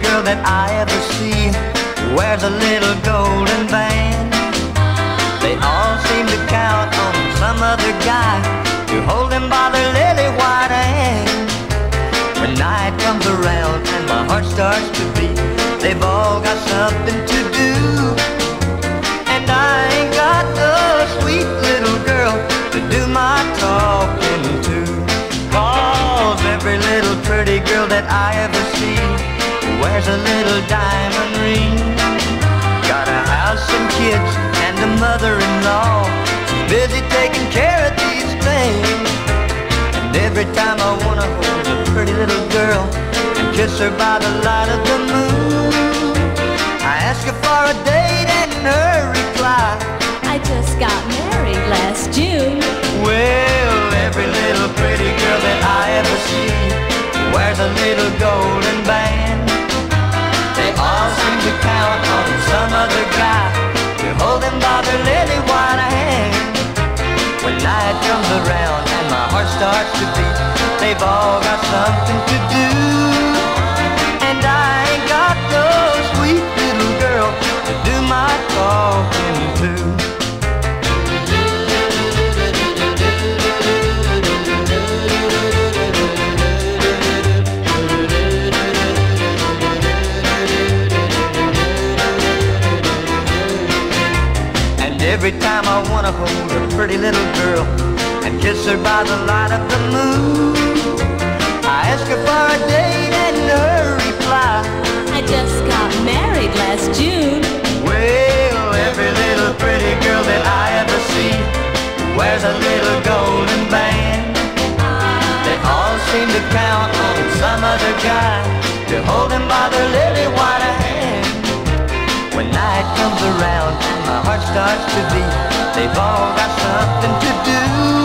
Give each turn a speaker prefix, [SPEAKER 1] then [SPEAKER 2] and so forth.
[SPEAKER 1] that I ever see wears a little golden band. They all seem to count on some other guy to hold them by their lily white hand. When night comes around and my heart starts to beat, they've all got something wears a little diamond ring. Got a house and kids and a mother-in-law busy taking care of these things. And every time I wanna hold a pretty little girl and kiss her by the light of the moon, I ask her for a date and her starts to beat, they've all got something to do. And I ain't got no sweet little girl to do my talking to. And every time I wanna hold a pretty little girl and kiss her by the light of the moon, I ask her for a date and her reply.
[SPEAKER 2] I just got married last June.
[SPEAKER 1] Well, every little pretty girl that I ever see wears a little golden band. They all seem to count on some other guy to hold them by their lily white hand. When night comes around and my heart starts to beat, they've all got something to do.